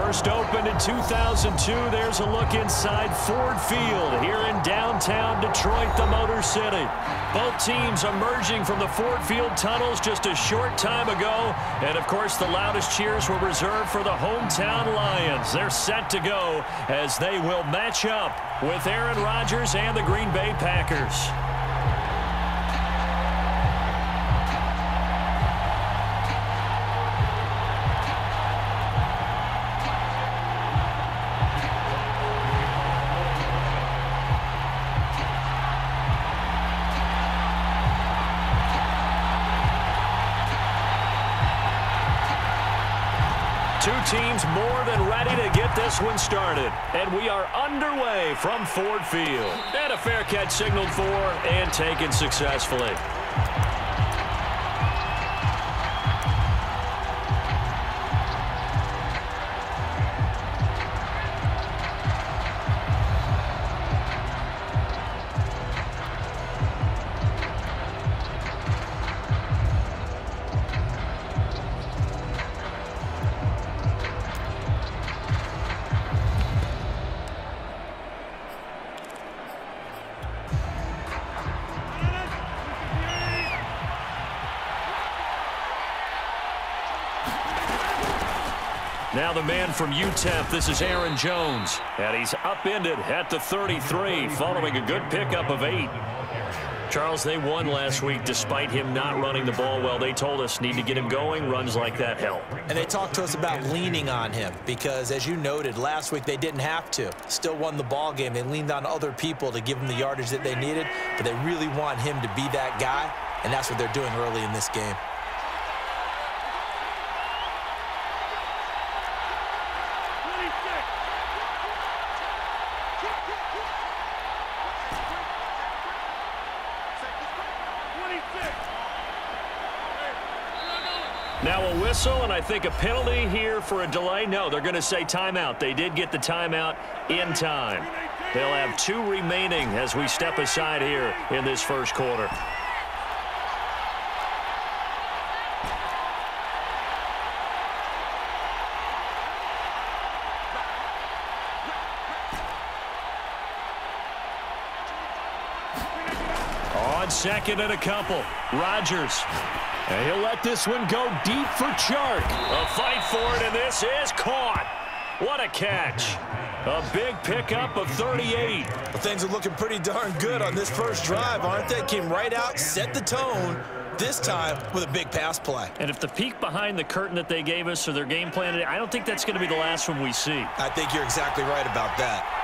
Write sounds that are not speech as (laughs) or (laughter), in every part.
First opened in 2002. There's a look inside Ford Field here in downtown Detroit, the Motor City. Both teams emerging from the Ford Field tunnels just a short time ago. And, of course, the loudest cheers were reserved for the hometown Lions. They're set to go as they will match up with Aaron Rodgers and the Green Bay Packers. Teams more than ready to get this one started. And we are underway from Ford Field. And a fair catch signaled for and taken successfully. Now the man from UTEP, this is Aaron Jones. And he's upended at the 33 following a good pickup of eight. Charles, they won last week despite him not running the ball well. They told us need to get him going. Runs like that help. And they talked to us about leaning on him because, as you noted, last week they didn't have to. Still won the ball game. They leaned on other people to give them the yardage that they needed, but they really want him to be that guy, and that's what they're doing early in this game. Now a whistle and I think a penalty here for a delay. No, they're going to say timeout. They did get the timeout in time. They'll have two remaining as we step aside here in this first quarter. On second and a couple, Rodgers. And he'll let this one go deep for Chark. A fight for it, and this is caught. What a catch. A big pickup of 38. Well, things are looking pretty darn good on this first drive, aren't they? Came right out, set the tone, this time with a big pass play. And if the peek behind the curtain that they gave us or their game plan, I don't think that's going to be the last one we see. I think you're exactly right about that.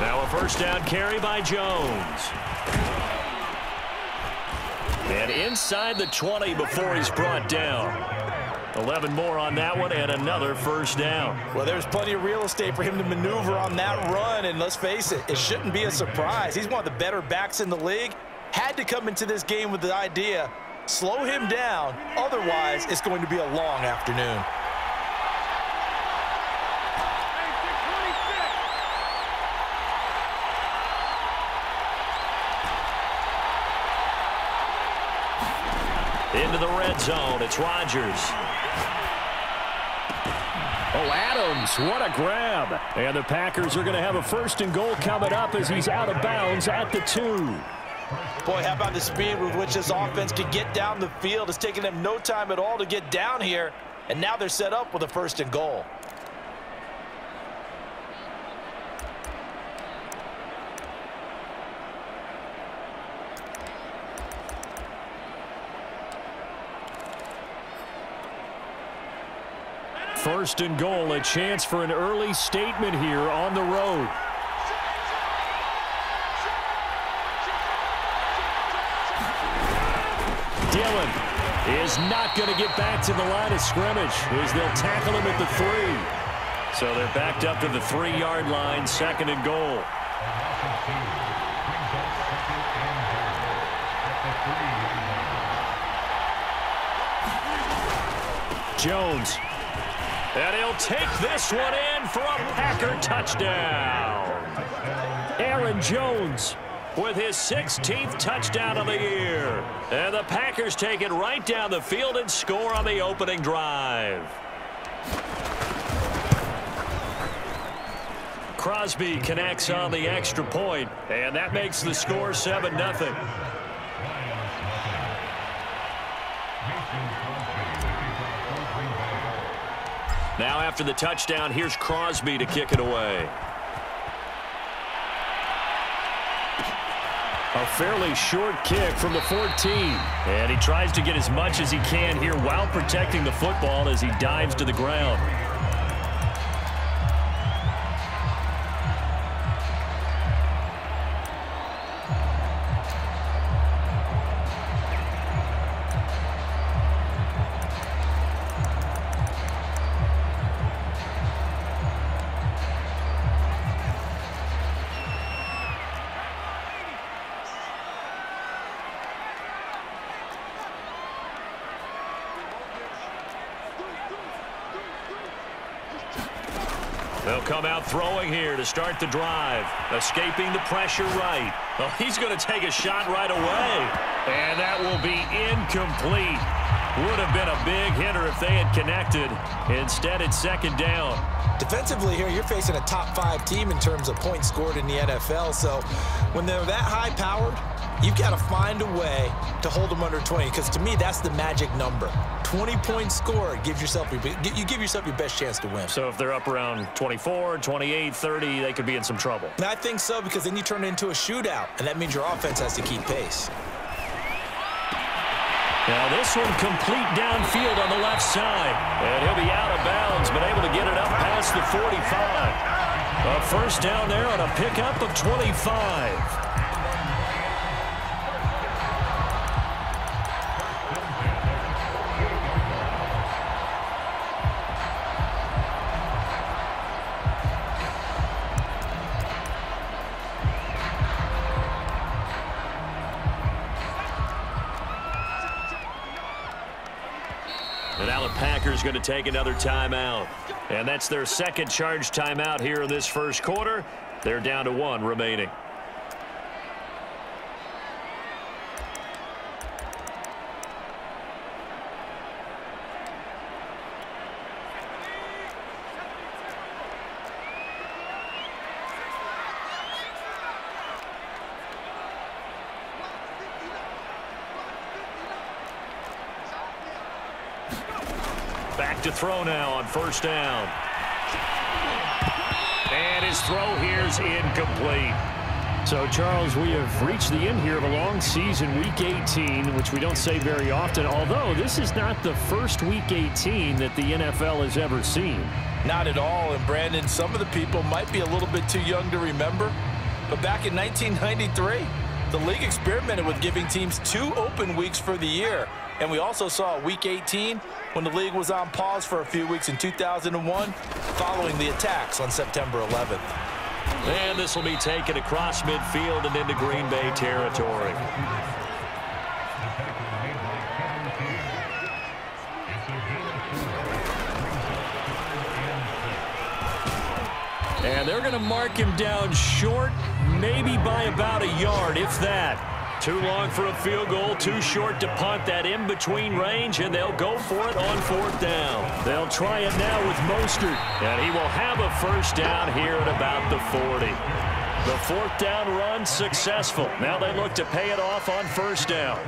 Now a first down carry by Jones. And inside the 20 before he's brought down. 11 more on that one and another first down. Well, there's plenty of real estate for him to maneuver on that run, and let's face it, it shouldn't be a surprise. He's one of the better backs in the league. Had to come into this game with the idea, slow him down, otherwise it's going to be a long afternoon. Into the red zone, it's Rodgers. Oh, Adams, what a grab. And the Packers are going to have a first and goal coming up as he's out of bounds at the two. Boy, how about the speed with which this offense can get down the field. It's taken them no time at all to get down here, and now they're set up with a first and goal. First and goal, a chance for an early statement here on the road. Dillon is not going to get back to the line of scrimmage as they'll tackle him at the three. So they're backed up to the three-yard line, second and goal. Jones And he'll take this one in for a Packer touchdown. Aaron Jones with his 16th touchdown of the year. And the Packers take it right down the field and score on the opening drive. Crosby connects on the extra point, and that makes the score 7-0. Now after the touchdown, here's Crosby to kick it away. A fairly short kick from the 14. And he tries to get as much as he can here while protecting the football as he dives to the ground. They'll come out throwing here to start the drive. Escaping the pressure right. Well, he's going to take a shot right away. And that will be incomplete. Would have been a big hitter if they had connected. Instead, it's second down. Defensively here, you're facing a top five team in terms of points scored in the NFL. So when they're that high-powered, you've got to find a way to hold them under 20 because to me, that's the magic number. 20 points scored gives yourself your, you give yourself your best chance to win. So if they're up around 24, 28, 30, they could be in some trouble. I think so because then you turn it into a shootout, and that means your offense has to keep pace. Now this one complete downfield on the left side. And he'll be out of bounds, but able to get it up past the 45. A first down there on a pickup of 25. Is going to take another timeout. And that's their second charge timeout here in this first quarter. They're down to one remaining. to throw now on first down. And his throw here is incomplete. So, Charles, we have reached the end here of a long season, Week 18, which we don't say very often, although this is not the first Week 18 that the NFL has ever seen. Not at all, and Brandon, some of the people might be a little bit too young to remember, but back in 1993, the league experimented with giving teams two open weeks for the year. And we also saw Week 18 when the league was on pause for a few weeks in 2001 following the attacks on September 11th. And this will be taken across midfield and into Green Bay territory. And they're going to mark him down short, maybe by about a yard, if that. Too long for a field goal, too short to punt that in-between range, and they'll go for it on fourth down. They'll try it now with Mostert, and he will have a first down here at about the 40. The fourth down run successful. Now they look to pay it off on first down.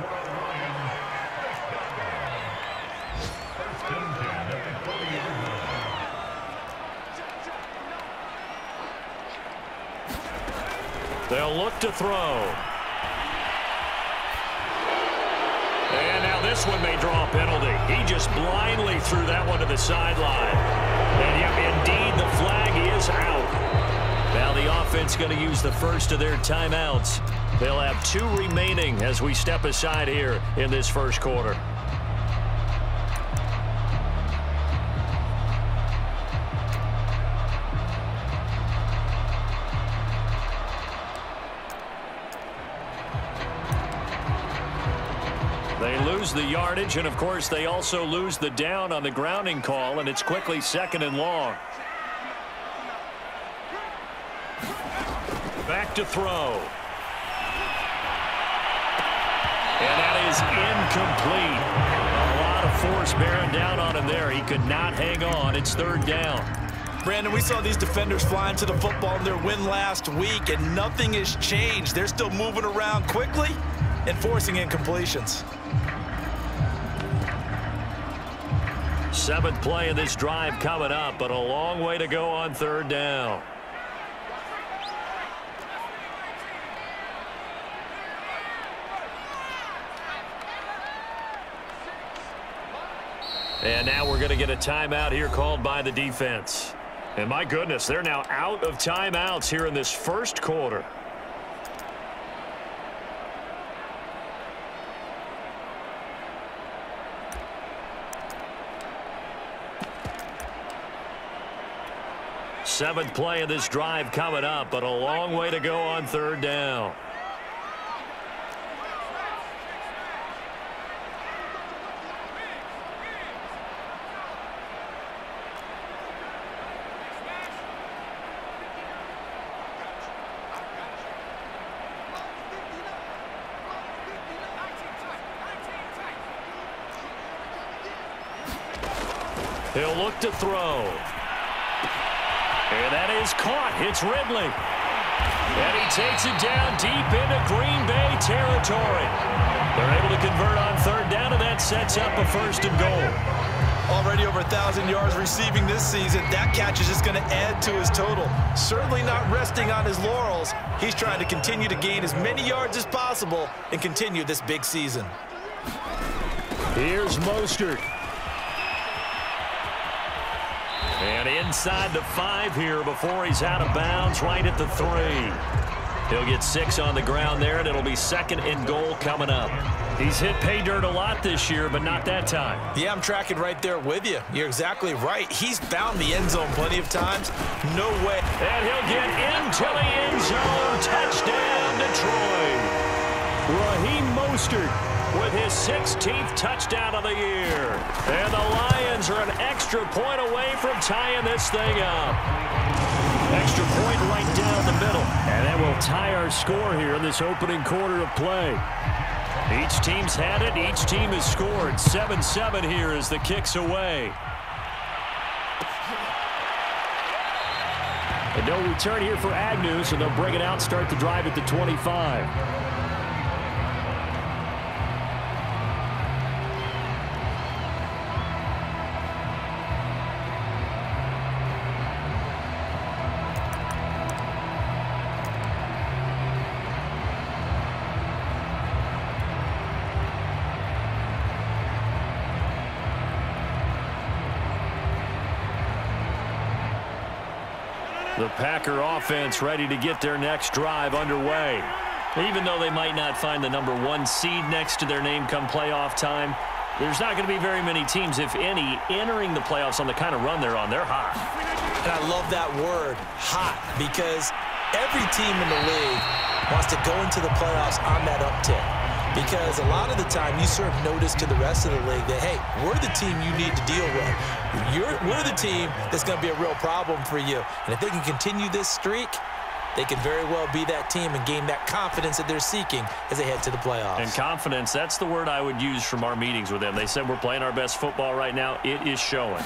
They'll look to throw. This one may draw a penalty. He just blindly threw that one to the sideline. And yep, indeed, the flag is out. Now the offense going to use the first of their timeouts. They'll have two remaining as we step aside here in this first quarter. Yardage, and of course they also lose the down on the grounding call, and it's quickly second and long. Back to throw. And that is incomplete. A lot of force bearing down on him there. He could not hang on. It's third down. Brandon, we saw these defenders flying to the football in their win last week, and nothing has changed. They're still moving around quickly and forcing incompletions. Seventh play of this drive coming up, but a long way to go on third down. And now we're going to get a timeout here called by the defense. And my goodness, they're now out of timeouts here in this first quarter. Seventh play of this drive coming up, but a long way to go on third down. He'll look to throw. Is caught. It's Ridley. And he takes it down deep into Green Bay territory. They're able to convert on third down, and that sets up a first and goal. Already over 1,000 yards receiving this season. That catch is just going to add to his total. Certainly not resting on his laurels. He's trying to continue to gain as many yards as possible and continue this big season. Here's Mostert. And inside the five here before he's out of bounds right at the three. He'll get six on the ground there, and it'll be second and goal coming up. He's hit pay dirt a lot this year, but not that time. Yeah, I'm tracking right there with you. You're exactly right. He's found the end zone plenty of times. No way. And he'll get into the end zone. Touchdown, Detroit. Raheem Mostert with his 16th touchdown of the year. And the Lions are an extra point away from tying this thing up. Extra point right down the middle. And that will tie our score here in this opening quarter of play. Each team's had it. Each team has scored. 7-7 here as the kicks away. And no return here for Agnew, so they'll bring it out, start the drive at the 25. Packer offense ready to get their next drive underway. Even though they might not find the number one seed next to their name come playoff time, there's not going to be very many teams, if any, entering the playoffs on the kind of run they're on. They're hot. And I love that word, hot, because every team in the league wants to go into the playoffs on that uptick because a lot of the time you serve notice to the rest of the league that, hey, we're the team you need to deal with. You're, we're the team that's going to be a real problem for you. And if they can continue this streak, they can very well be that team and gain that confidence that they're seeking as they head to the playoffs. And confidence, that's the word I would use from our meetings with them. They said we're playing our best football right now. It is showing.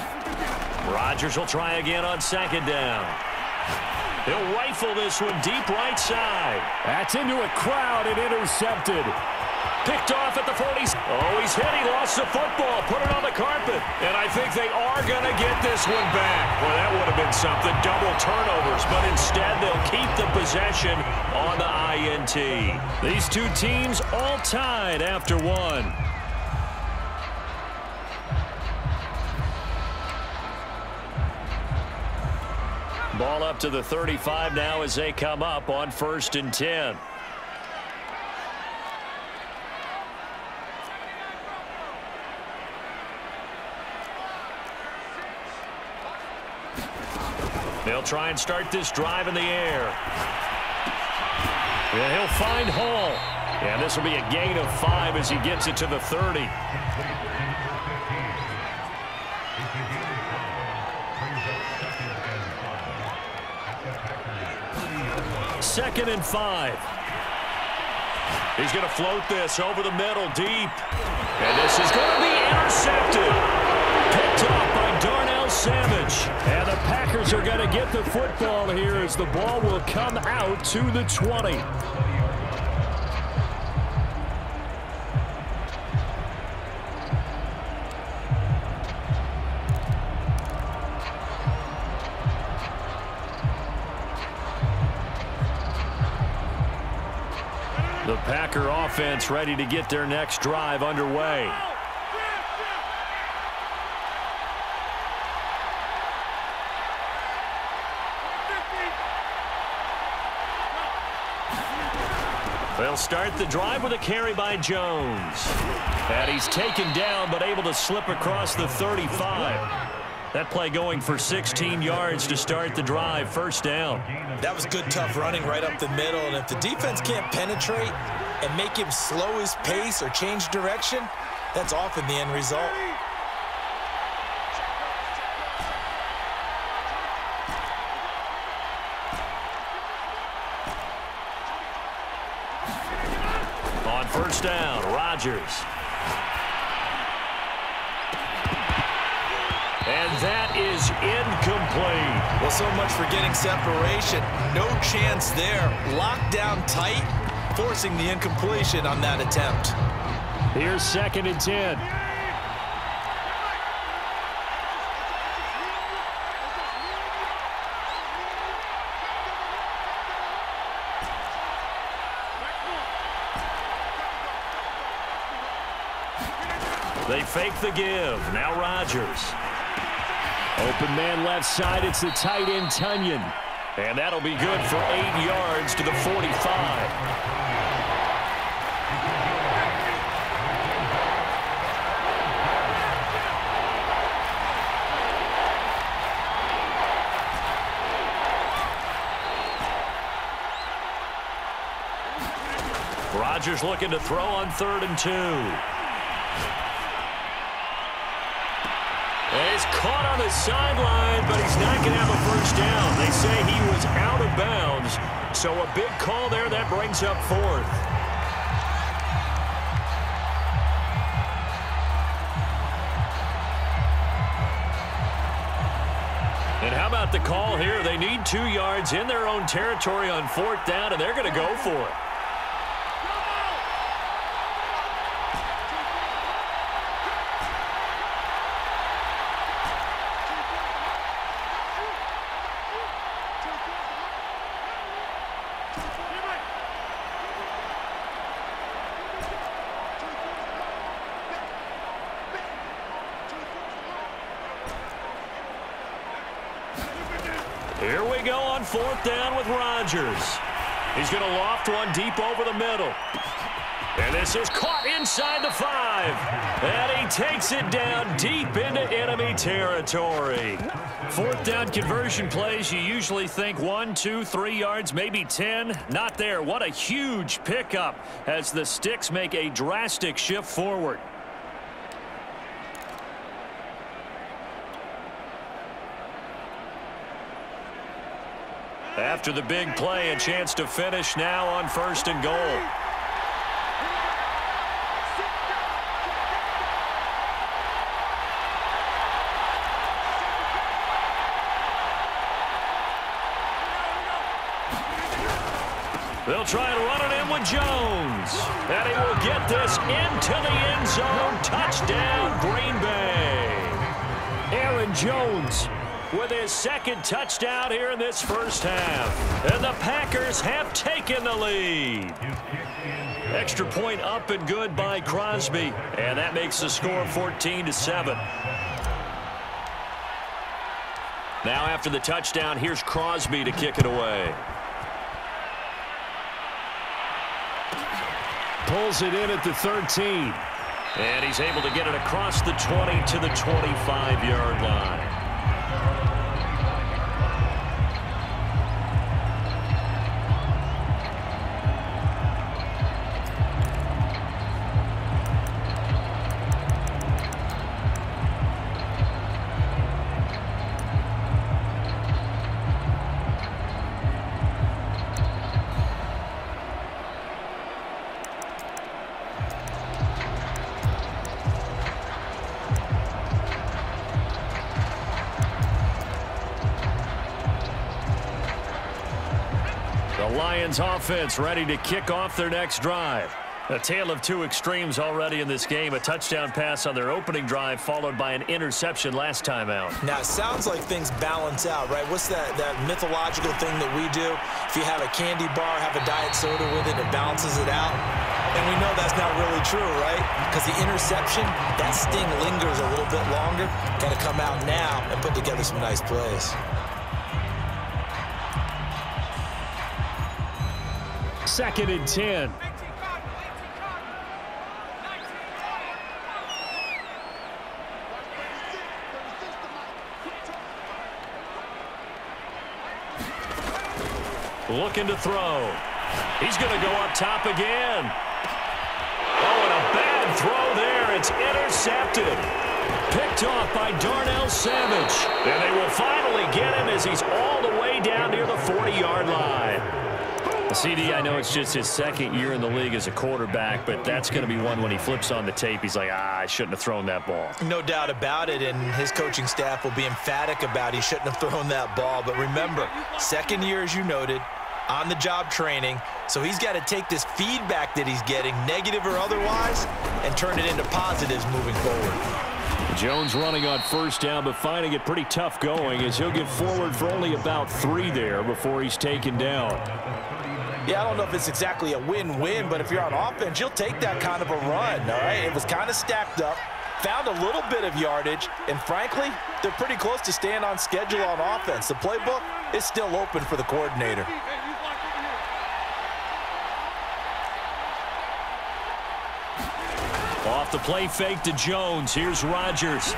Rodgers will try again on second down. He'll rifle this one deep right side. That's into a crowd and intercepted. Picked off at the 40. Oh, he's hit. He lost the football. Put it on the carpet. And I think they are going to get this one back. Well, that would have been something. Double turnovers. But instead, they'll keep the possession on the INT. These two teams all tied after one. Ball up to the 35 now as they come up on first and 10. They'll try and start this drive in the air. Yeah, he'll find Hall. And this will be a gain of five as he gets it to the 30. Second and five. He's going to float this over the middle deep. And this is going to be intercepted. Picked Darnell Savage. And the Packers are going to get the football here as the ball will come out to the 20. The Packer offense ready to get their next drive underway. They'll start the drive with a carry by Jones. And he's taken down but able to slip across the 35. That play going for 16 yards to start the drive. First down. That was good, tough running right up the middle. And if the defense can't penetrate and make him slow his pace or change direction, that's often the end result. Rodgers. And that is incomplete. Well, so much for getting separation. No chance there. Locked down tight, forcing the incompletion on that attempt. Here's second and 10. Fake the give. Now Rodgers. Open man left side. It's the tight end, Tonyan. And that'll be good for eight yards to the 45. Rodgers looking to throw on third and two. He's caught on the sideline, but he's not going to have a first down. They say he was out of bounds, so a big call there that brings up fourth. And how about the call here? They need two yards in their own territory on fourth down, and they're going to go for it. Here we go on fourth down with Rodgers. He's going to loft one deep over the middle. And this is caught inside the five. And he takes it down deep into enemy territory. Fourth down conversion plays, you usually think one, two, three yards, maybe 10. Not there. What a huge pickup as the Sticks make a drastic shift forward. After the big play, a chance to finish now on first and goal. They'll try and run it in with Jones. And he will get this into the end zone. Touchdown, Green Bay. Aaron Jones with his second touchdown here in this first half. And the Packers have taken the lead. Extra point up and good by Crosby. And that makes the score 14 to 7. Now after the touchdown, here's Crosby to kick it away. Pulls it in at the 13. And he's able to get it across the 20 to the 25-yard line. Offense ready to kick off their next drive. A tale of two extremes already in this game. A touchdown pass on their opening drive, followed by an interception last time out. Now, it sounds like things balance out, right? What's that, that mythological thing that we do? If you have a candy bar, have a diet soda with it, it balances it out. And we know that's not really true, right? Because the interception, that sting lingers a little bit longer. Got to come out now and put together some nice plays. Second and 10. Looking to throw. He's going to go up top again. Oh, and a bad throw there. It's intercepted. Picked off by Darnell Savage. And they will finally get him as he's all the way down near the 40-yard line. CD, I know it's just his second year in the league as a quarterback, but that's going to be one when he flips on the tape. He's like, ah, I shouldn't have thrown that ball. No doubt about it, and his coaching staff will be emphatic about he shouldn't have thrown that ball. But remember, second year, as you noted, on-the-job training. So he's got to take this feedback that he's getting, negative or otherwise, and turn it into positives moving forward. Jones running on first down, but finding it pretty tough going as he'll get forward for only about three there before he's taken down. Yeah, I don't know if it's exactly a win-win, but if you're on offense, you'll take that kind of a run, all right? It was kind of stacked up, found a little bit of yardage, and frankly, they're pretty close to staying on schedule on offense. The playbook is still open for the coordinator. Off the play fake to Jones. Here's Rodgers.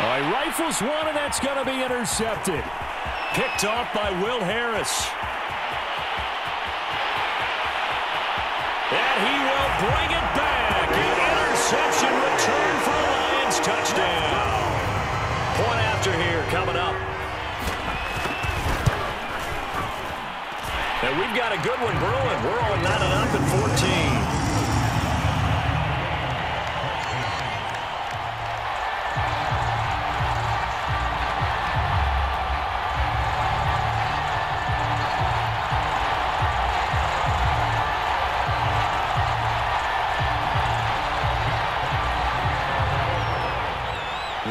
All right, rifles one, and that's going to be intercepted. Picked off by Will Harris. And he will bring it back. An interception return for the Lions touchdown. Point after here coming up. And we've got a good one brewing. We're all knotted up at 14.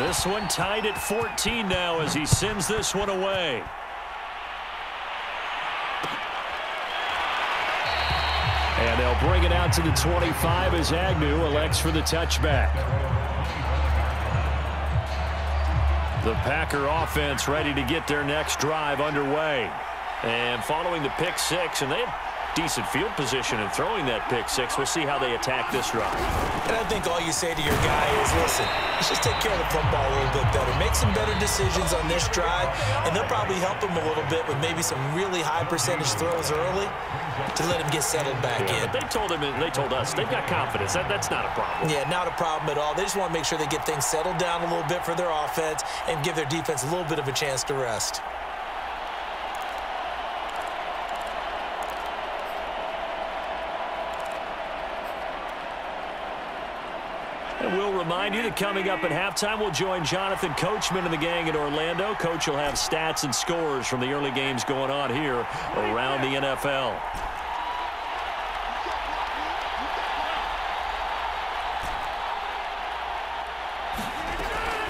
This one tied at 14 now as he sends this one away. And they'll bring it out to the 25 as Agnew elects for the touchback. The Packer offense ready to get their next drive underway. And following the pick six, and they decent field position and throwing that pick six. We'll see how they attack this drive. And I think all you say to your guy is, listen, let's just take care of the football a little bit better. Make some better decisions on this drive, and they'll probably help him a little bit with maybe some really high percentage throws early to let him get settled back yeah, in. they told him, they told us, they've got confidence. That, that's not a problem. Yeah, not a problem at all. They just want to make sure they get things settled down a little bit for their offense and give their defense a little bit of a chance to rest. And we'll remind you that coming up at halftime, we'll join Jonathan Coachman and the gang in Orlando. Coach will have stats and scores from the early games going on here around the NFL.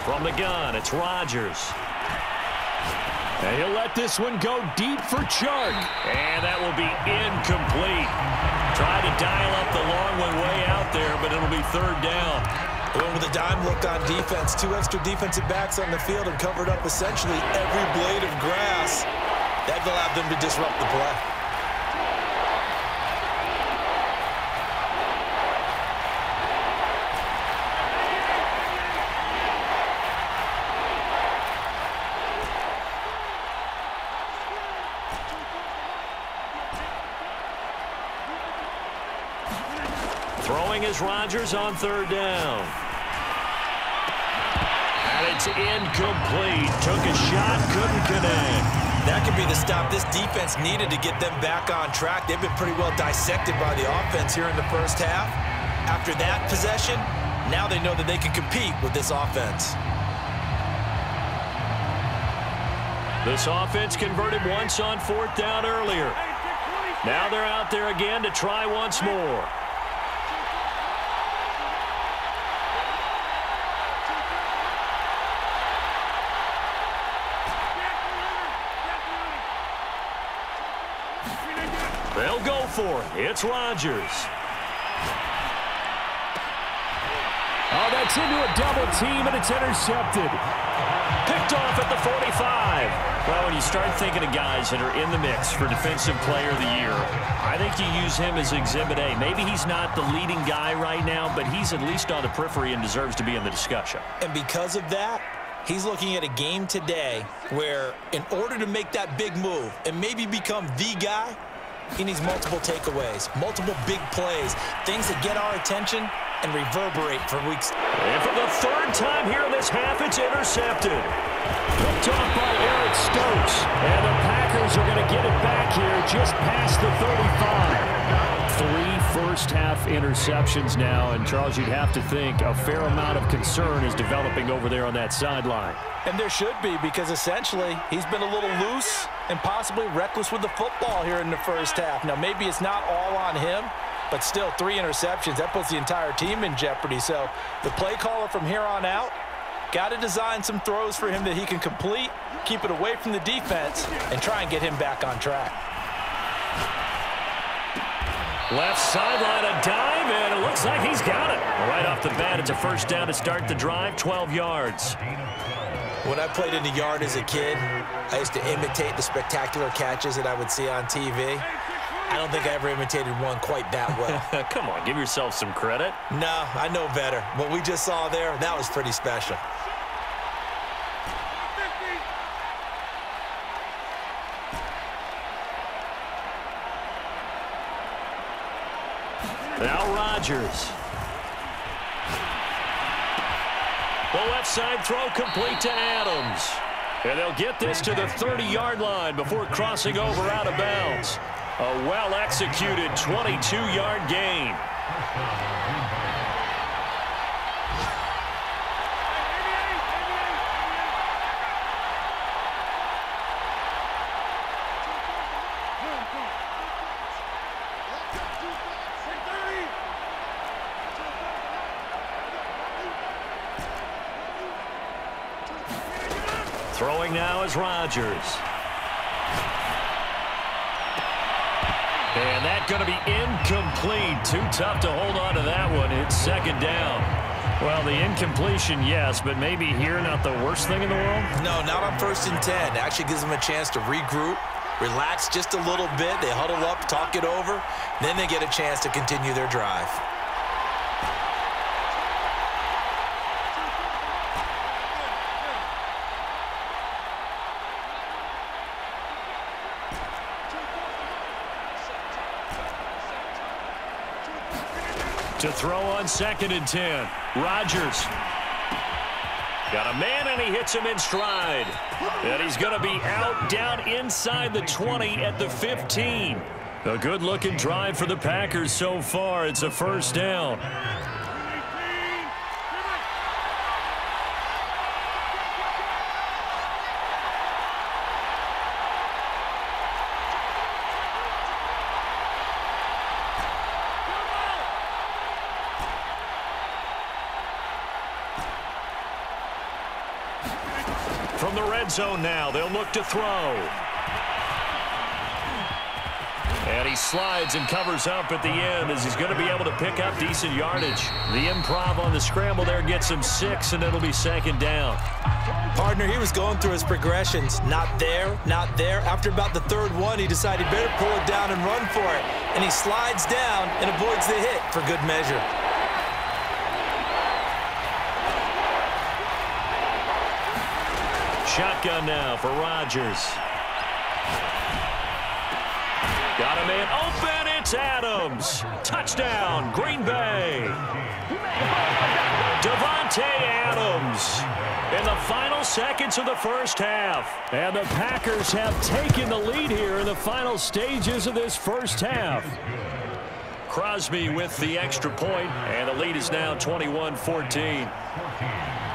From the gun, it's Rodgers. And he'll let this one go deep for Chark. And that will be incomplete. Try to dial up the long one way out there, but it'll be third down. Going with a dime look on defense. Two extra defensive backs on the field and covered up essentially every blade of grass. That allowed them to disrupt the play. Is Rodgers on third down. And it's incomplete. Took a shot, couldn't connect. That could be the stop this defense needed to get them back on track. They've been pretty well dissected by the offense here in the first half. After that possession, now they know that they can compete with this offense. This offense converted once on fourth down earlier. Now they're out there again to try once more. They'll for it. It's Rodgers. Oh, that's into a double team, and it's intercepted. Picked off at the 45. Well, when you start thinking of guys that are in the mix for Defensive Player of the Year, I think you use him as Exhibit A. Maybe he's not the leading guy right now, but he's at least on the periphery and deserves to be in the discussion. And because of that, he's looking at a game today where in order to make that big move and maybe become the guy, he needs multiple takeaways, multiple big plays, things that get our attention and reverberate for weeks. And for the third time here in this half, it's intercepted. Picked off by Eric Stokes. And the Packers are going to get it back here just past the 35. Three first-half interceptions now, and Charles, you'd have to think a fair amount of concern is developing over there on that sideline. And there should be because essentially he's been a little loose and possibly reckless with the football here in the first half. Now, maybe it's not all on him, but still three interceptions. That puts the entire team in jeopardy. So the play caller from here on out got to design some throws for him that he can complete, keep it away from the defense, and try and get him back on track. Left sideline, a dive, and it looks like he's got it. Right off the bat, it's a first down to start the drive, 12 yards. When I played in the yard as a kid, I used to imitate the spectacular catches that I would see on TV. I don't think I ever imitated one quite that well. (laughs) Come on, give yourself some credit. No, I know better. What we just saw there, that was pretty special. Now Rodgers. The left side throw complete to Adams. And they'll get this to the 30-yard line before crossing over out of bounds. A well-executed 22-yard gain. Throwing Rodgers. And that going to be incomplete. Too tough to hold on to that one. It's second down. Well, the incompletion, yes, but maybe here not the worst thing in the world? No, not on first and 10. It actually gives them a chance to regroup, relax just a little bit. They huddle up, talk it over. Then they get a chance to continue their drive. To throw on second and 10. Rodgers. Got a man, and he hits him in stride. And he's going to be out down inside the 20 at the 15. A good-looking drive for the Packers so far. It's a first down. From the red zone now, they'll look to throw. And he slides and covers up at the end as he's going to be able to pick up decent yardage. The improv on the scramble there gets him six, and it'll be second down. Partner, he was going through his progressions. Not there, not there. After about the third one, he decided he better pull it down and run for it. And he slides down and avoids the hit for good measure. Shotgun now for Rodgers. Got a man open. It's Adams. Touchdown, Green Bay. Davante Adams in the final seconds of the first half. And the Packers have taken the lead here in the final stages of this first half. Crosby with the extra point, and the lead is now 21-14.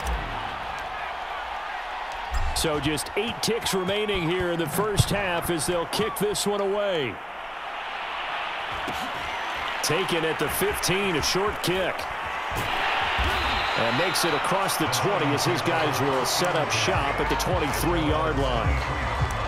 So just eight ticks remaining here in the first half as they'll kick this one away. Taken at the 15, a short kick. And makes it across the 20 as his guys will set up shop at the 23-yard line.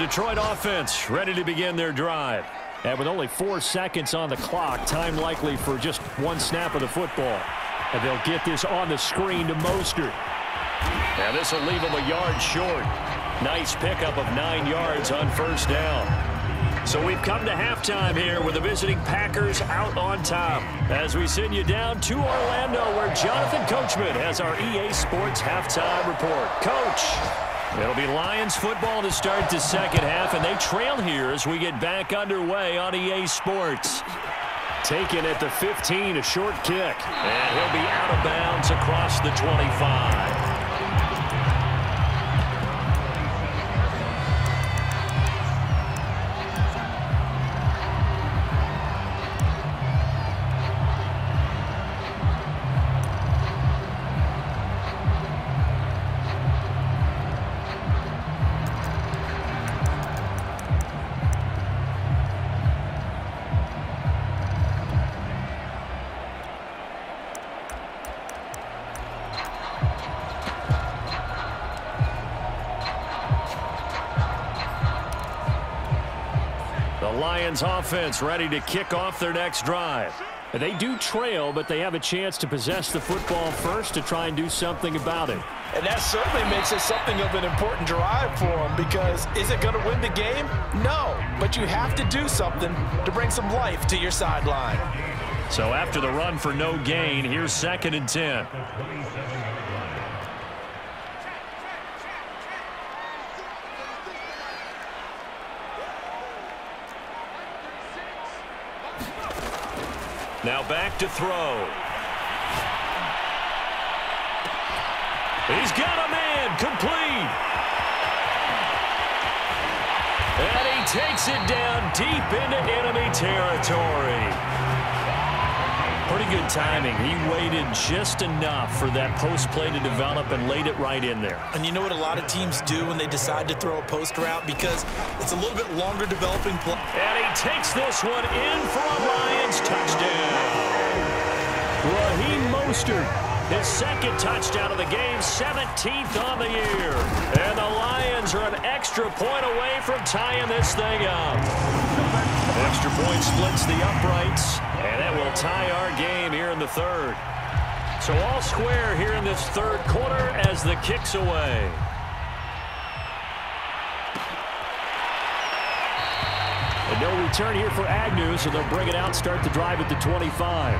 Detroit offense ready to begin their drive. And with only four seconds on the clock, time likely for just one snap of the football. And they'll get this on the screen to Mostert. Now this will leave them a yard short. Nice pickup of nine yards on first down. So we've come to halftime here with the visiting Packers out on top. As we send you down to Orlando where Jonathan Coachman has our EA Sports halftime report. Coach. It'll be Lions football to start the second half, and they trail here as we get back underway on EA Sports. Taken at the 15, a short kick. And he'll be out of bounds across the 25. Offense ready to kick off their next drive. They do trail, but they have a chance to possess the football first to try and do something about it. And that certainly makes it something of an important drive for them because is it going to win the game? No, but you have to do something to bring some life to your sideline. So after the run for no gain, here's second and 10. Now back to throw. He's got a man complete. And he takes it down deep into enemy territory. Pretty good timing. He waited just enough for that post play to develop and laid it right in there. And you know what a lot of teams do when they decide to throw a post route? Because it's a little bit longer developing play. And he takes this one in for a Touchdown. Raheem Mostert, his second touchdown of the game, 17th on the year. And the Lions are an extra point away from tying this thing up. Extra point splits the uprights. And that will tie our game here in the third. So all square here in this third quarter as the kick's away. Return here for Agnew, so they'll bring it out, start the drive at the 25.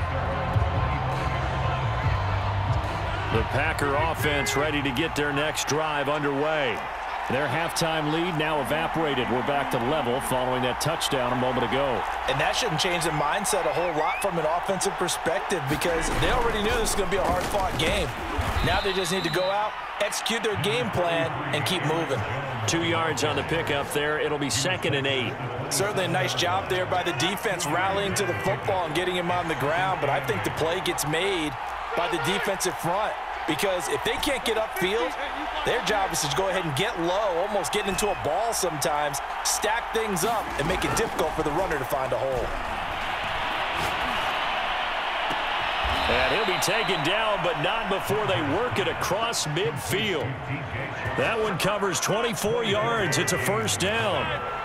The Packer offense ready to get their next drive underway. Their halftime lead now evaporated. We're back to level following that touchdown a moment ago. And that shouldn't change the mindset a whole lot from an offensive perspective because they already knew this was going to be a hard-fought game. Now they just need to go out, execute their game plan, and keep moving. Two yards on the pickup there. It'll be second and eight. Certainly a nice job there by the defense rallying to the football and getting him on the ground, but I think the play gets made by the defensive front because if they can't get upfield, their job is to go ahead and get low, almost get into a ball sometimes, stack things up, and make it difficult for the runner to find a hole. And he'll be taken down, but not before they work it across midfield. That one covers 24 yards. It's a first down.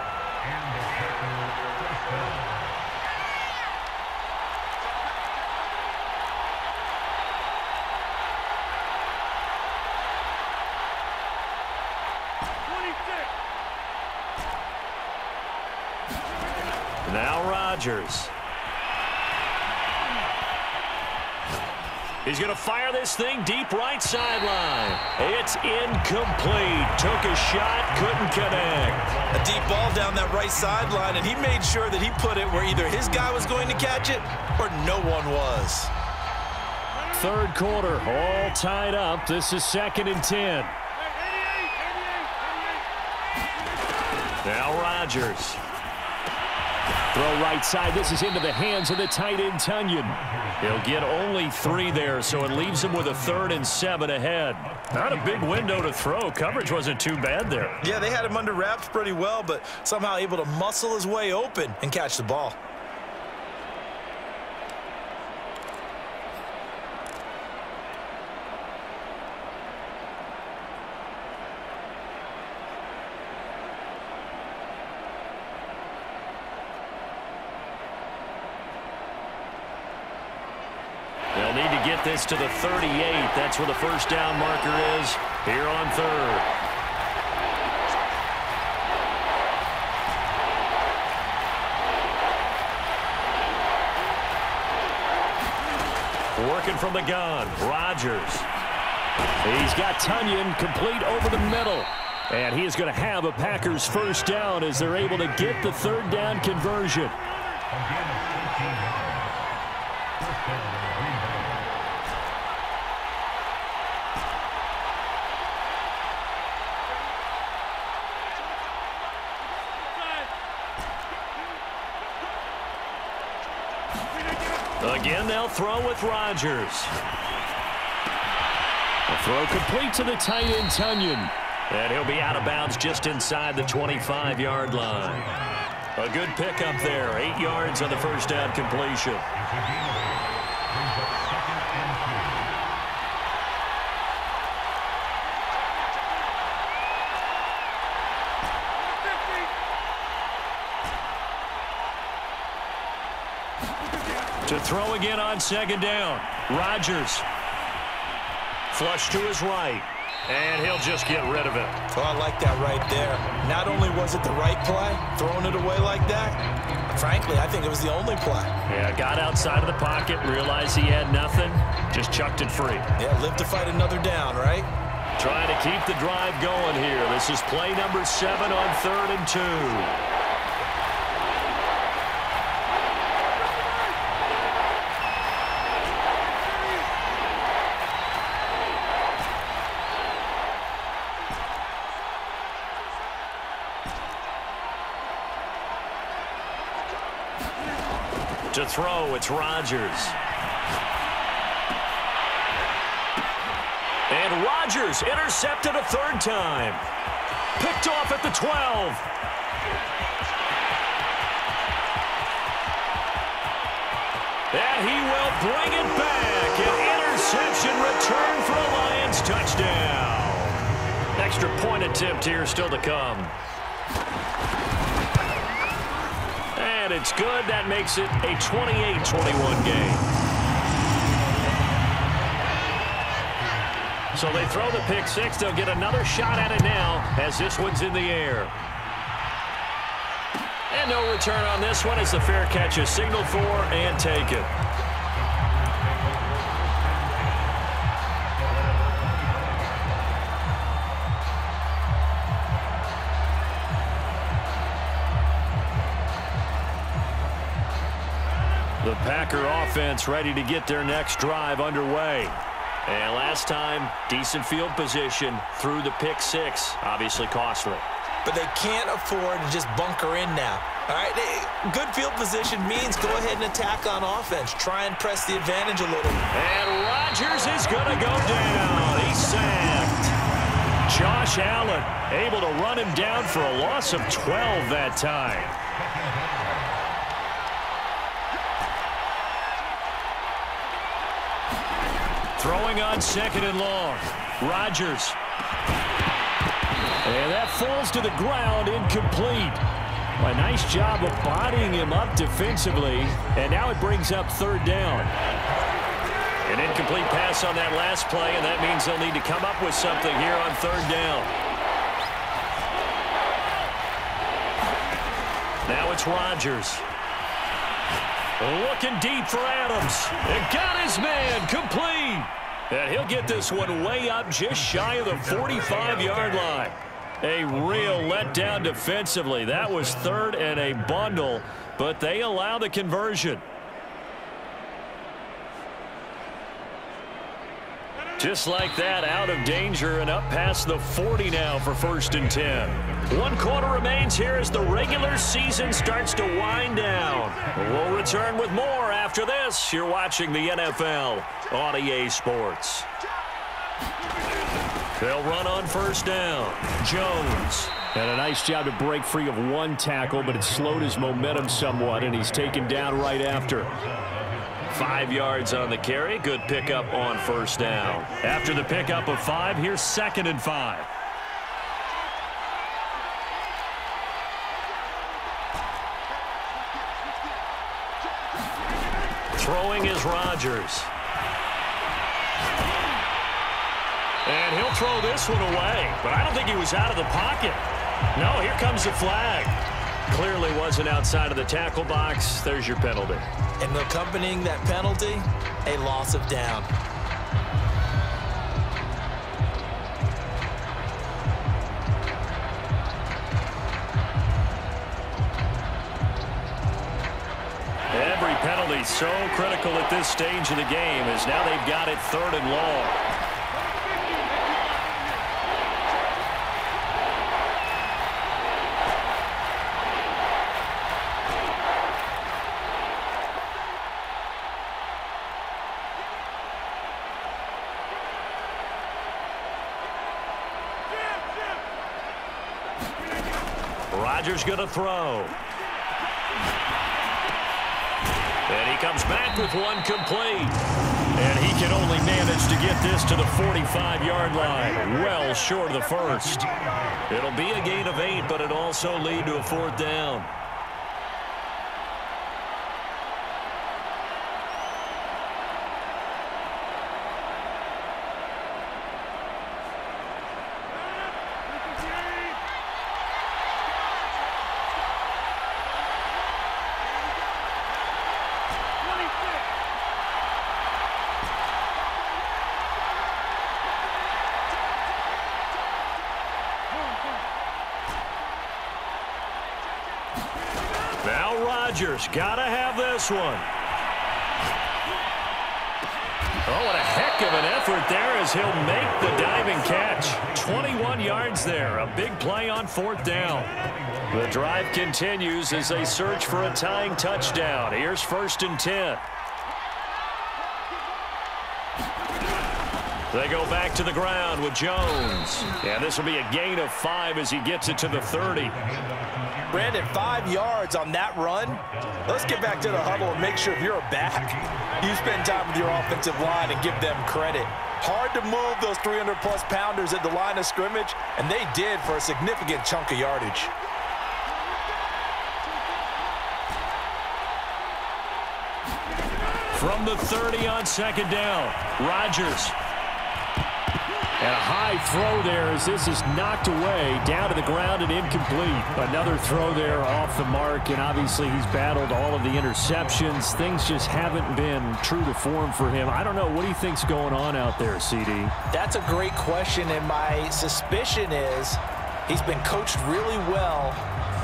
Rodgers. He's going to fire this thing deep right sideline. It's incomplete. Took a shot, couldn't connect. A deep ball down that right sideline, and he made sure that he put it where either his guy was going to catch it or no one was. Third quarter, all tied up. This is second and ten. Now Rodgers. Throw right side. This is into the hands of the tight end, Tonyan. He'll get only three there, so it leaves him with a third and seven ahead. Not a big window to throw. Coverage wasn't too bad there. Yeah, they had him under wraps pretty well, but somehow able to muscle his way open and catch the ball. This to the 38. That's where the first down marker is here on third. Working from the gun, Rodgers. He's got Tonyan complete over the middle. And he is going to have a Packers first down as they're able to get the third down conversion. Again, they'll throw with Rodgers. A throw complete to the tight end, Tonyan. And he'll be out of bounds just inside the 25-yard line. A good pickup there. Eight yards on the first down completion. Throw again on second down. Rodgers. Flush to his right. And he'll just get rid of it. Oh, I like that right there. Not only was it the right play, throwing it away like that, frankly, I think it was the only play. Yeah, got outside of the pocket, realized he had nothing, just chucked it free. Yeah, live to fight another down, right? Trying to keep the drive going here. This is play number seven on third and two. To throw, it's Rodgers. And Rodgers intercepted a third time. Picked off at the 12. And he will bring it back. An interception return for a Lions touchdown. Extra point attempt here still to come. And it's good. That makes it a 28-21 game. So they throw the pick six. They'll get another shot at it now as this one's in the air. And no return on this one as the fair catch is signaled for and taken. Offense ready to get their next drive underway. And last time, decent field position through the pick six. Obviously costly. But they can't afford to just bunker in now. All right, good field position means go ahead and attack on offense. Try and press the advantage a little. And Rodgers is going to go down. He's sacked. Josh Allen able to run him down for a loss of 12 that time. Throwing on second and long. Rodgers. And that falls to the ground incomplete. A nice job of bodying him up defensively. And now it brings up third down. An incomplete pass on that last play, and that means they'll need to come up with something here on third down. Now it's Rodgers. Looking deep for Adams. And got his man complete. And he'll get this one way up just shy of the 45-yard line. A real letdown defensively. That was third and a bundle, but they allow the conversion. Just like that, out of danger and up past the 40 now for first and 10. One quarter remains here as the regular season starts to wind down. We'll return with more after this. You're watching the NFL on EA Sports. They'll run on first down. Jones. And a nice job to break free of one tackle, but it slowed his momentum somewhat, and he's taken down right after. Five yards on the carry. Good pickup on first down. After the pickup of five, here's second and five. Throwing is Rodgers. And he'll throw this one away, but I don't think he was out of the pocket. No, here comes the flag. Clearly wasn't outside of the tackle box. There's your penalty. And accompanying that penalty, a loss of down. Every penalty so critical at this stage of the game as now they've got it third and long. Rodgers going to throw. And he comes back with one complete. And he can only manage to get this to the 45-yard line. Well short of the first. It'll be a gain of eight, but it also lead to a fourth down. Rodgers. Got to have this one. Oh, what a heck of an effort there as he'll make the diving catch. 21 yards there. A big play on fourth down. The drive continues as they search for a tying touchdown. Here's first and 10. They go back to the ground with Jones. And this will be a gain of five as he gets it to the 30. Brandon, five yards on that run. Let's get back to the huddle and make sure if you're a back, you spend time with your offensive line and give them credit. Hard to move those 300-plus pounders at the line of scrimmage, and they did for a significant chunk of yardage. From the 30 on second down, Rodgers high throw there as this is knocked away down to the ground and incomplete. Another throw there off the mark, and obviously he's battled all of the interceptions. Things just haven't been true to form for him. I don't know. What do you think's going on out there, CD? That's a great question, and my suspicion is he's been coached really well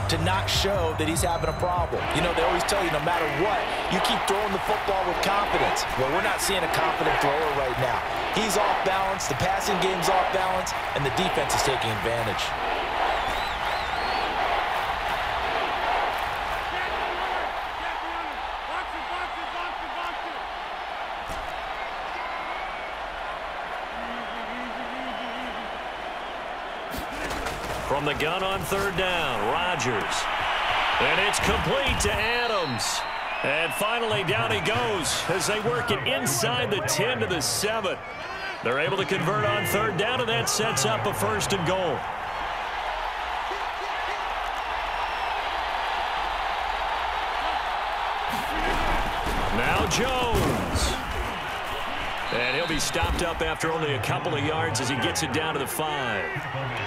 to not show that he's having a problem. You know, they always tell you no matter what, you keep throwing the football with confidence. Well, we're not seeing a confident thrower right now. He's off balance, the passing game's off balance, and the defense is taking advantage. From the gun on third down, Rodgers. And it's complete to Adams. And finally, down he goes as they work it inside the 10 to the 7. They're able to convert on third down, and that sets up a first and goal. Now Jones. And he'll be stopped up after only a couple of yards as he gets it down to the five.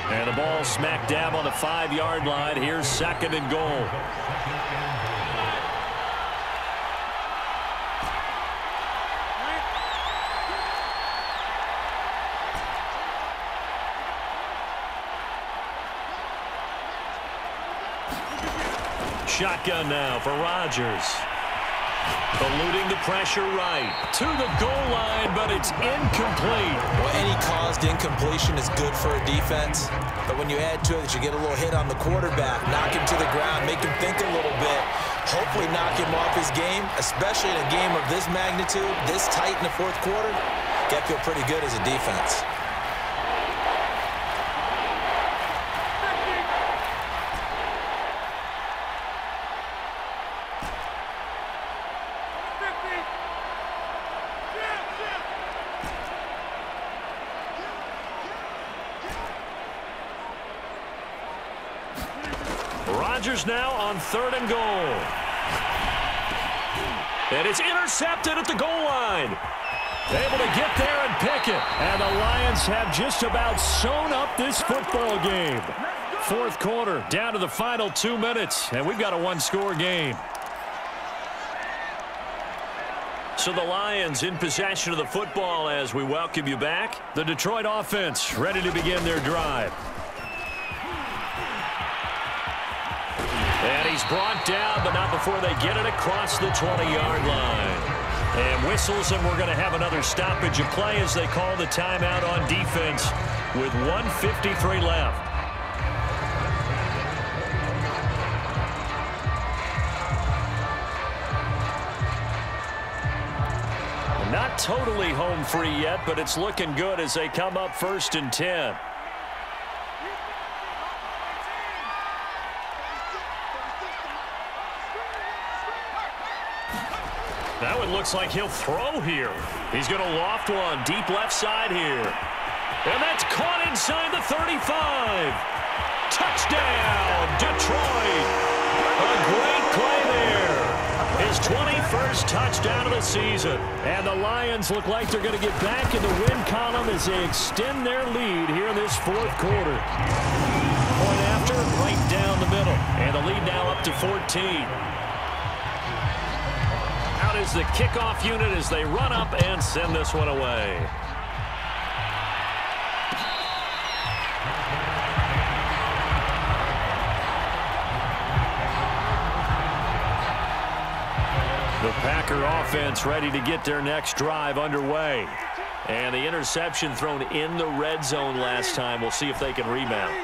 And the ball smack dab on the five-yard line. Here's second and goal. Shotgun now for Rodgers. Eluding the pressure right. To the goal line, but it's incomplete. Well, any caused incompletion is good for a defense. But when you add to it that you get a little hit on the quarterback, knock him to the ground, make him think a little bit, hopefully knock him off his game, especially in a game of this magnitude, this tight in the fourth quarter, got to feel pretty good as a defense. Rodgers now on third and goal. And it's intercepted at the goal line. Able to get there and pick it. And the Lions have just about sewn up this football game. Fourth quarter, down to the final two minutes, and we've got a one-score game. So the Lions in possession of the football as we welcome you back. The Detroit offense ready to begin their drive. He's brought down, but not before they get it across the 20-yard line. And whistles, and we're going to have another stoppage of play as they call the timeout on defense with 153 left. Not totally home free yet, but it's looking good as they come up first and 10. One looks like he'll throw here. He's going to loft one deep left side here. And that's caught inside the 35. Touchdown, Detroit. A great play there. His 21st touchdown of the season. And the Lions look like they're going to get back in the win column as they extend their lead here in this fourth quarter. Point after, right down the middle. And the lead now up to 14 is the kickoff unit as they run up and send this one away. The Packer offense ready to get their next drive underway. And the interception thrown in the red zone last time. We'll see if they can rebound.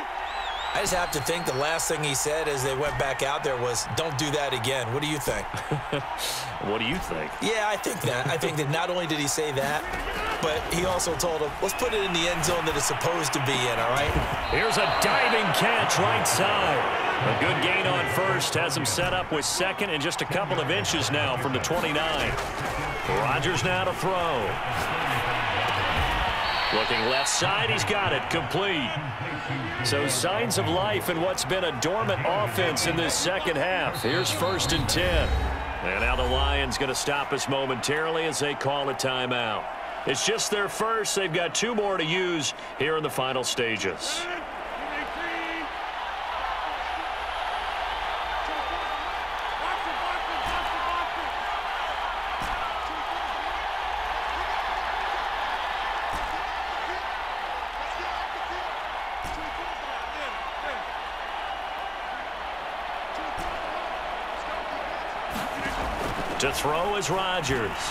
I just have to think the last thing he said as they went back out there was, don't do that again. What do you think? (laughs) what do you think? Yeah, I think that. I think that not only did he say that, but he also told him, let's put it in the end zone that it's supposed to be in, all right? Here's a diving catch right side. A good gain on first has him set up with second and just a couple of inches now from the 29. Rodgers now to throw. Looking left side, he's got it, complete. So signs of life in what's been a dormant offense in this second half. Here's first and 10. And now the Lions going to stop us momentarily as they call a timeout. It's just their first. They've got two more to use here in the final stages. Is Rodgers.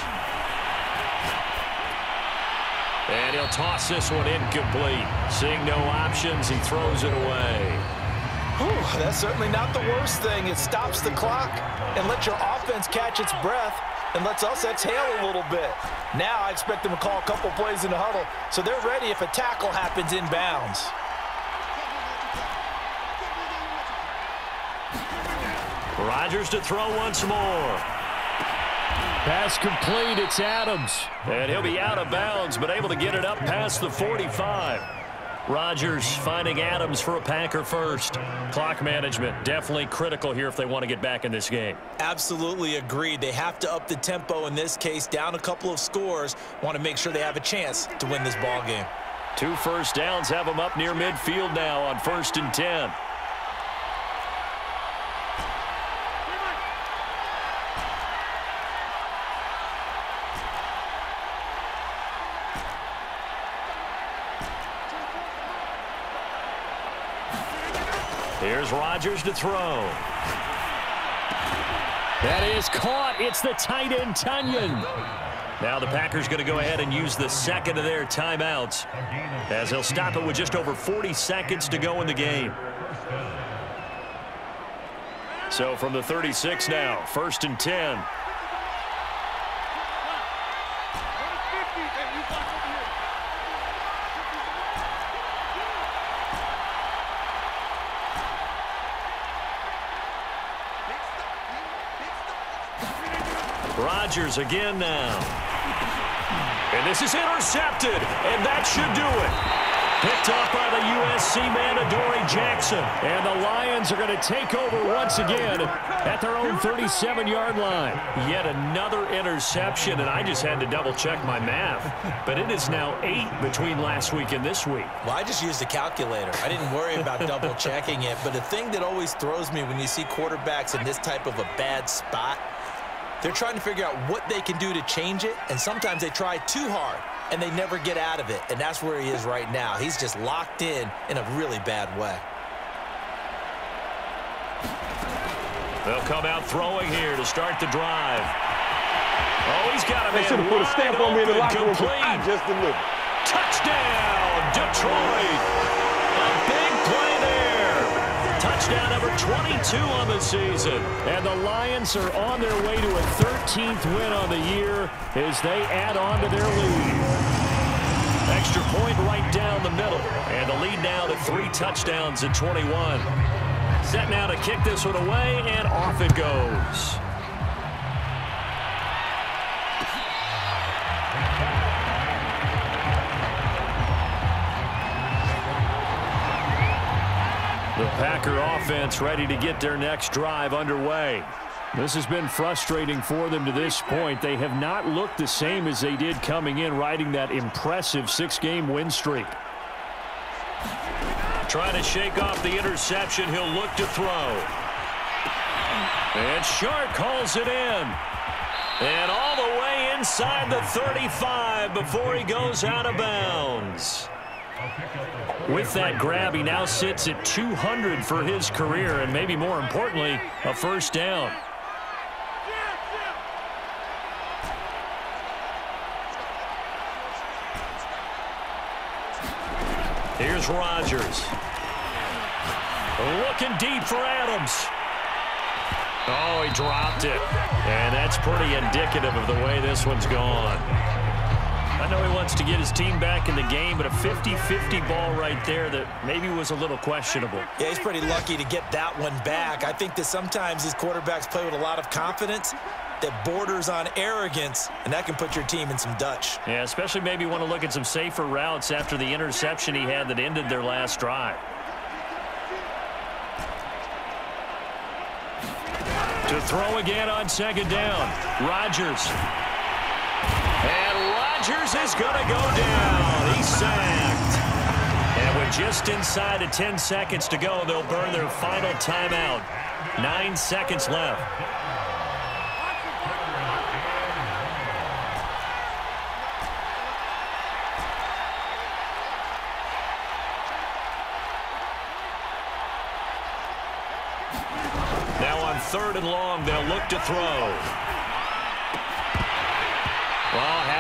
And he'll toss this one incomplete. Seeing no options, he throws it away. That's certainly not the worst thing. It stops the clock and lets your offense catch its breath and lets us exhale a little bit. Now I expect them to call a couple plays in the huddle so they're ready if a tackle happens in bounds. Rodgers to throw once more. Pass complete. It's Adams. And he'll be out of bounds, but able to get it up past the 45. Rodgers finding Adams for a Packer first. Clock management definitely critical here if they want to get back in this game. Absolutely agreed. They have to up the tempo in this case, down a couple of scores. Want to make sure they have a chance to win this ball game. Two first downs have them up near midfield now on first and 10. Rodgers to throw. That is caught. It's the tight end, Tonyan. Now the Packers going to go ahead and use the second of their timeouts as they'll stop it with just over 40 seconds to go in the game. So from the 36 now, first and 10. Rodgers again now. And this is intercepted, and that should do it. Picked off by the USC man, Adoree Jackson. And the Lions are going to take over once again at their own 37-yard line. Yet another interception, and I just had to double-check my math. But it is now eight between last week and this week. Well, I just used a calculator. I didn't worry about double-checking it. But the thing that always throws me when you see quarterbacks in this type of a bad spot they're trying to figure out what they can do to change it, and sometimes they try too hard, and they never get out of it, and that's where he is right now. He's just locked in in a really bad way. They'll come out throwing here to start the drive. Oh, he's got a man They should have put a stamp on me in the locker room. I just delivered. Touchdown, Detroit. Touchdown number 22 on the season. And the Lions are on their way to a 13th win on the year as they add on to their lead. Extra point right down the middle. And the lead now to three touchdowns at 21. Set now to kick this one away, and off it goes. Packer offense ready to get their next drive underway. This has been frustrating for them to this point. They have not looked the same as they did coming in, riding that impressive six-game win streak. Trying to shake off the interception. He'll look to throw. And Shark calls it in. And all the way inside the 35 before he goes out of bounds. With that grab, he now sits at 200 for his career, and maybe more importantly, a first down. Here's Rodgers. Looking deep for Adams. Oh, he dropped it. And that's pretty indicative of the way this one's gone. I know he wants to get his team back in the game, but a 50-50 ball right there that maybe was a little questionable. Yeah, he's pretty lucky to get that one back. I think that sometimes these quarterbacks play with a lot of confidence that borders on arrogance, and that can put your team in some Dutch. Yeah, especially maybe want to look at some safer routes after the interception he had that ended their last drive. To throw again on second down. Rodgers Rodgers is going to go down. He's sacked. And with just inside of 10 seconds to go, they'll burn their final timeout. Nine seconds left. Now on third and long, they'll look to throw.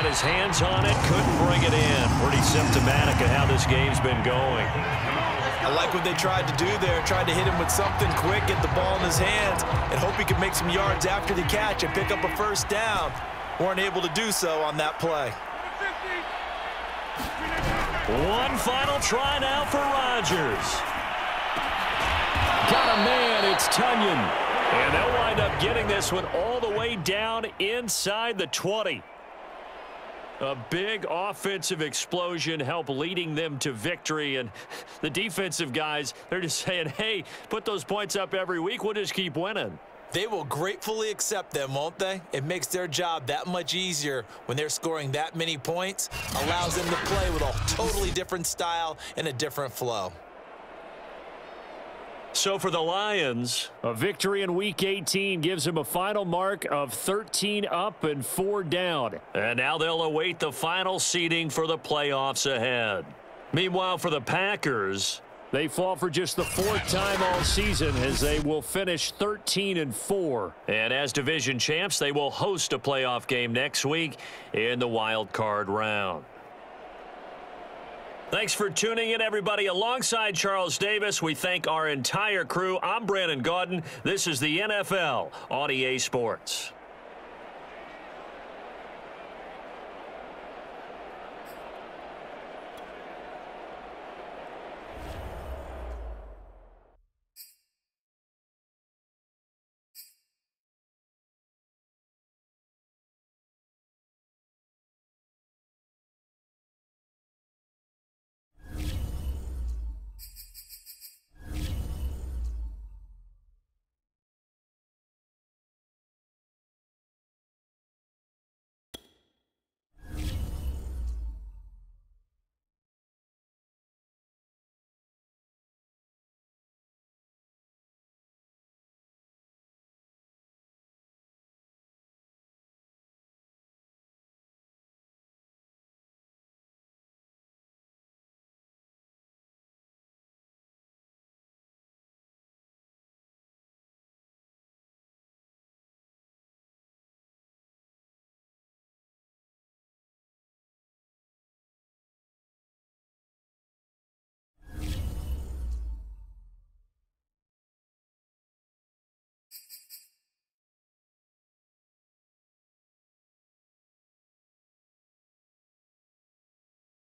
Had his hands on it, couldn't bring it in. Pretty symptomatic of how this game's been going. I like what they tried to do there. Tried to hit him with something quick, get the ball in his hands, and hope he could make some yards after the catch and pick up a first down. Weren't able to do so on that play. One final try now for Rodgers. Got a man, it's Tonyan. And they'll wind up getting this one all the way down inside the 20. A big offensive explosion help leading them to victory. And the defensive guys, they're just saying, hey, put those points up every week. We'll just keep winning. They will gratefully accept them, won't they? It makes their job that much easier when they're scoring that many points. Allows them to play with a totally different style and a different flow. So for the Lions, a victory in Week 18 gives them a final mark of 13 up and 4 down. And now they'll await the final seeding for the playoffs ahead. Meanwhile, for the Packers, They fall for just the fourth time all season as they will finish 13 and 4. And as division champs, they will host a playoff game next week in the wild card round. Thanks for tuning in, everybody. Alongside Charles Davis, we thank our entire crew. I'm Brandon Gaudin. This is the NFL on EA Sports.